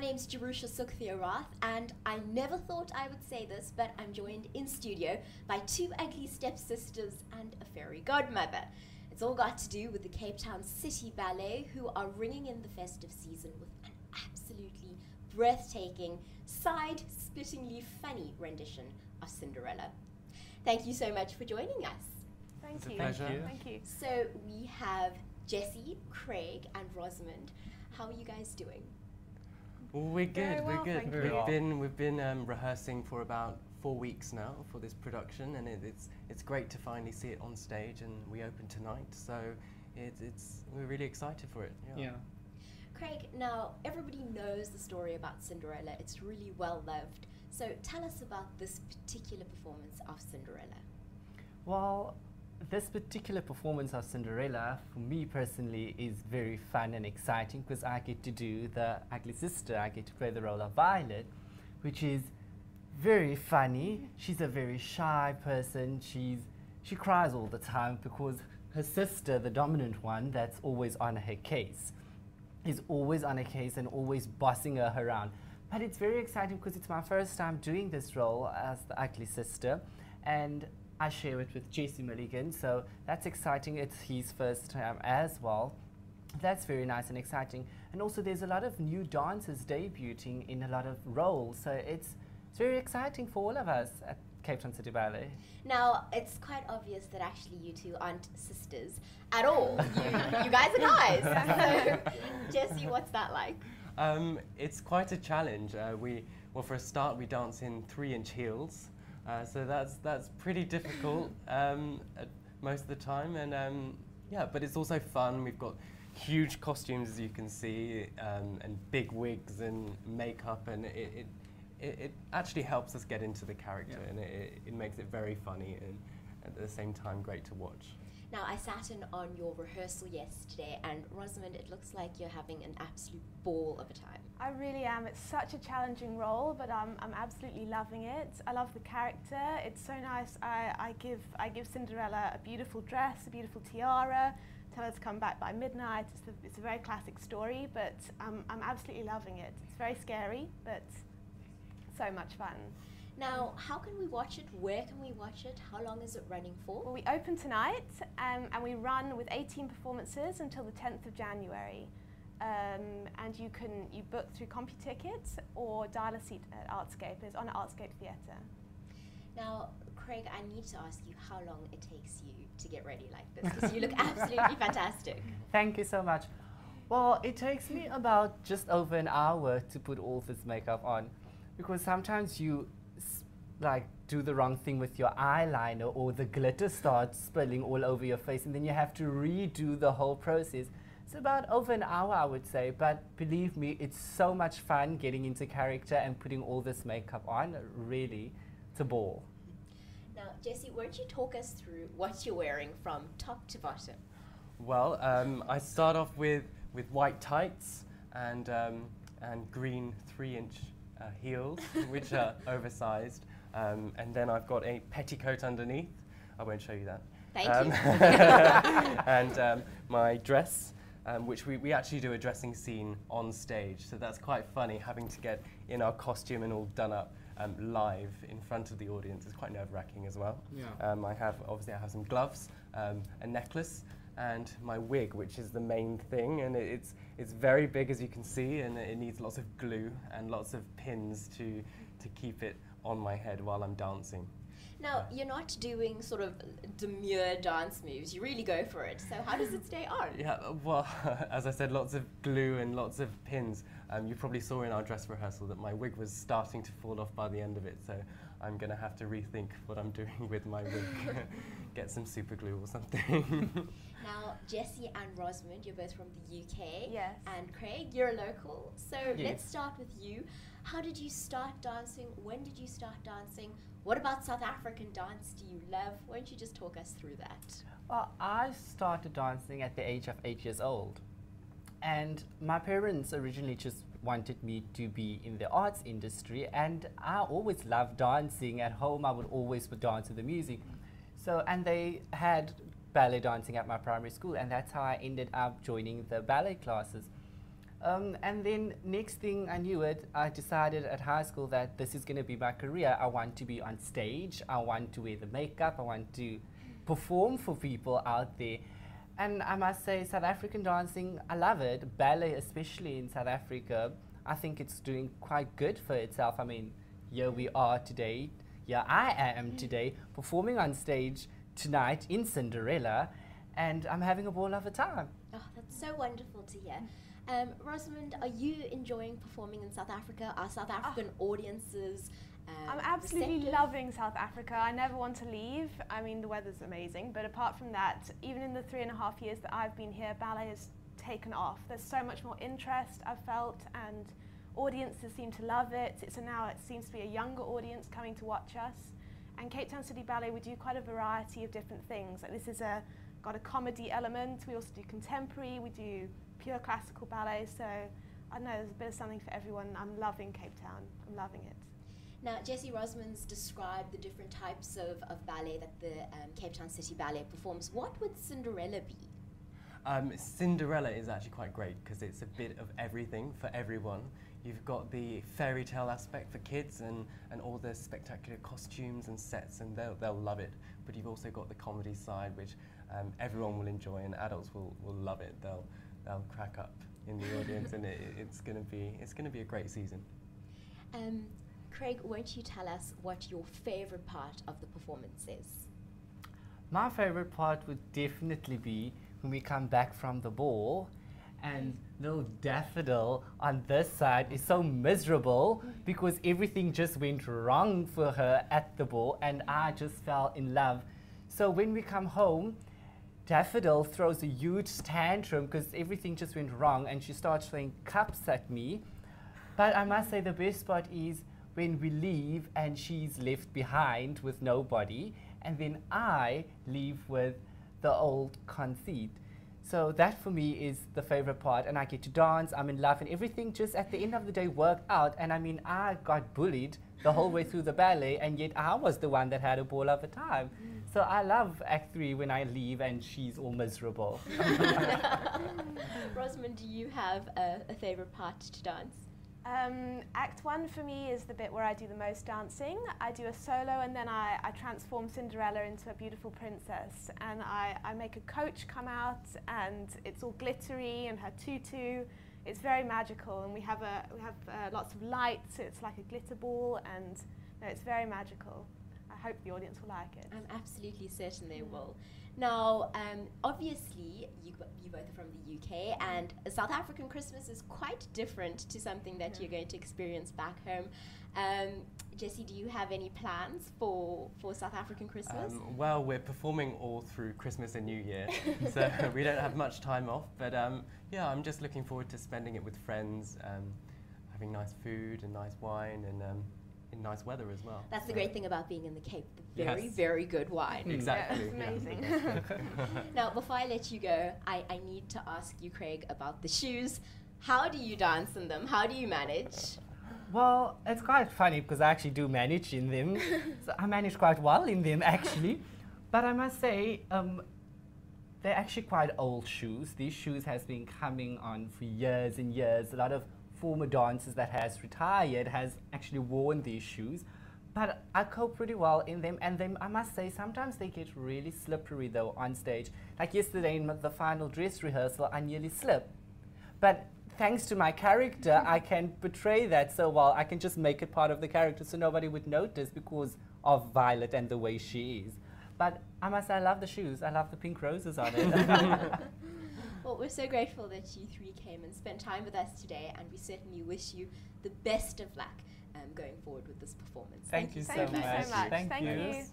My name's Jerusha Sukthia Roth, and I never thought I would say this, but I'm joined in studio by two ugly stepsisters and a fairy godmother. It's all got to do with the Cape Town City Ballet, who are ringing in the festive season with an absolutely breathtaking, side splittingly funny rendition of Cinderella. Thank you so much for joining us. Thank It's a you. pleasure. Thank you. Thank you. So we have Jesse, Craig, and Rosamond. How are you guys doing? Well, we're good. Very we're well, good. We've you. been we've been um, rehearsing for about four weeks now for this production, and it, it's it's great to finally see it on stage. And we open tonight, so it, it's we're really excited for it. Yeah. Craig, now everybody knows the story about Cinderella. It's really well loved. So tell us about this particular performance of Cinderella. Well, this particular performance of Cinderella, for me personally, is very fun and exciting because I get to do the ugly sister. I get to play the role of Violet, which is very funny. She's a very shy person. She's she cries all the time because her sister, the dominant one, that's always on her case, is always on her case and always bossing her around. But it's very exciting because it's my first time doing this role as the ugly sister, and I share it with Jesse Mulligan, so that's exciting. It's his first time as well. That's very nice and exciting. And also, there's a lot of new dancers debuting in a lot of roles, so it's, it's very exciting for all of us at Cape Town City Ballet. Now, it's quite obvious that actually you two aren't sisters at all. you, you guys are guys. So, Jessie, what's that like? Um, it's quite a challenge. Uh, we well, for a start, we dance in three-inch heels, uh, so that's that's pretty difficult um, at most of the time. And um, yeah, but it's also fun. We've got huge costumes, as you can see, um, and big wigs and makeup, and it, it it, it actually helps us get into the character, Yeah. and it, it, it makes it very funny and at the same time great to watch. Now, I sat in on your rehearsal yesterday, and Rosamond, it looks like you're having an absolute ball of a time. I really am. It's such a challenging role, but I'm, I'm absolutely loving it. I love the character. It's so nice. I, I give I give Cinderella a beautiful dress, a beautiful tiara. Tell her to come back by midnight. It's a, it's a very classic story, but um, I'm absolutely loving it. It's very scary, but so much fun. Now, how can we watch it? Where can we watch it? How long is it running for? Well, we open tonight um, and we run with 18 performances until the 10th of January. Um, and you can you book through CompuTickets or dial a seat at Artscape. It's on Artscape Theatre. Now, Craig, I need to ask you how long it takes you to get ready like this because you look absolutely fantastic. Thank you so much. Well, it takes me about just over an hour to put all this makeup on because sometimes you like do the wrong thing with your eyeliner or the glitter starts spilling all over your face and then you have to redo the whole process. It's about over an hour, I would say, but believe me, it's so much fun getting into character and putting all this makeup on. Really, it's a ball. Now, Jessie, won't you talk us through what you're wearing from top to bottom? Well, um, I start off with, with white tights and, um, and green three-inch uh, heels, which are oversized. Um, and then I've got a petticoat underneath. I won't show you that. Thank Um, you. and um, my dress, um, which we, we actually do a dressing scene on stage. So that's quite funny, having to get in our costume and all done up um, live in front of the audience. It's quite nerve-wracking as well. Yeah. Um, I have, obviously I have some gloves, um, a necklace, and my wig, which is the main thing. And it, it's, it's very big, as you can see, and it needs lots of glue and lots of pins to, to keep it on my head while I'm dancing. Now, you're not doing sort of demure dance moves. You really go for it. So, how does it stay on? Yeah, well, as I said, lots of glue and lots of pins. Um, you probably saw in our dress rehearsal that my wig was starting to fall off by the end of it, so I'm going to have to rethink what I'm doing with my wig. Get some super glue or something. Now, Jessie and Rosamond, you're both from the UK. Yes. And Craig, you're a local. So Yes. let's start with you. How did you start dancing? When did you start dancing? What about South African dance do you love? Won't you just talk us through that? Well, I started dancing at the age of eight years old. And my parents originally just wanted me to be in the arts industry, and I always loved dancing. At home, I would always dance to the music. So, and they had ballet dancing at my primary school, and that's how I ended up joining the ballet classes. Um, and then next thing I knew it, I decided at high school that this is going to be my career. I want to be on stage. I want to wear the makeup. I want to perform for people out there. And I must say, South African dancing, I love it. Ballet, especially in South Africa, I think it's doing quite good for itself. I mean, here we are today. Here I am today, performing on stage tonight in Cinderella, and I'm having a ball of a time. Oh, that's so wonderful to hear. Um, Rosamond, are you enjoying performing in South Africa? Are South African audiences? Um, I'm absolutely receptive? loving South Africa. I never want to leave. I mean, the weather's amazing, but apart from that, even in the three and a half years that I've been here, ballet has taken off. There's so much more interest I've felt, and audiences seem to love it. It's a now it seems to be a younger audience coming to watch us. And Cape Town City Ballet, we do quite a variety of different things. Like this is a got a comedy element. We also do contemporary. We do pure classical ballet. So I don't know there's a bit of something for everyone. I'm loving Cape Town. I'm loving it. Now, Jesse Rosamond's described the different types of, of ballet that the um, Cape Town City Ballet performs. What would Cinderella be? Um, Cinderella is actually quite great because it's a bit of everything for everyone. You've got the fairy tale aspect for kids and, and all the spectacular costumes and sets, and they'll, they'll love it. But you've also got the comedy side, which um, everyone will enjoy, and adults will, will love it. They'll, they'll crack up in the audience, and it, it's going to be it's going to be a great season. Um, Craig, won't you tell us what your favorite part of the performance is? My favorite part would definitely be when we come back from the ball and little daffodil on this side is so miserable because everything just went wrong for her at the ball and I just fell in love. So when we come home, Daffodil throws a huge tantrum because everything just went wrong and she starts throwing cups at me. But I must say the best part is when we leave and she's left behind with nobody, and then I leave with the old conceit. So that for me is the favorite part, and I get to dance, I'm in love, and everything just at the end of the day worked out. And I mean, I got bullied the whole way through the ballet, and yet I was the one that had a ball of a time. Mm. So I love Act Three when I leave and she's all miserable. Rosamond, do you have a, a favorite part to dance? Um, act one for me is the bit where I do the most dancing. I do a solo and then I, I transform Cinderella into a beautiful princess. And I, I make a coach come out and it's all glittery and her tutu. It's very magical and we have, a, we have uh, lots of lights. It's like a glitter ball and no, it's very magical. I hope the audience will like it. I'm absolutely certain they will. Now, um, obviously, you, you both are from the UK, and South African Christmas is quite different to something that Yeah. you're going to experience back home. Um, Jessie, do you have any plans for, for South African Christmas? Um, well, we're performing all through Christmas and New Year, so we don't have much time off. But um, yeah, I'm just looking forward to spending it with friends, um, having nice food and nice wine, and um, in nice weather as well. That's the So- great thing about being in the Cape, the very, Yes. very good wine. Exactly. yeah. amazing. Now, before I let you go, I, I need to ask you, Craig, about the shoes. How do you dance in them? How do you manage? Well, it's quite funny because I actually do manage in them. so I manage quite well in them actually. But I must say, um, they're actually quite old shoes. These shoes has been coming on for years and years. A lot of former dancers that has retired has actually worn these shoes. But I cope pretty well in them, and then I must say sometimes they get really slippery though on stage. Like yesterday in the final dress rehearsal, I nearly slipped. But thanks to my character, I can portray that so well. I can just make it part of the character so nobody would notice because of Violet and the way she is. But I must say, I love the shoes. I love the pink roses on it. Well, we're so grateful that you three came and spent time with us today, and we certainly wish you the best of luck um, going forward with this performance. Thank you so Thank you much. so much. Thank Thank you. you.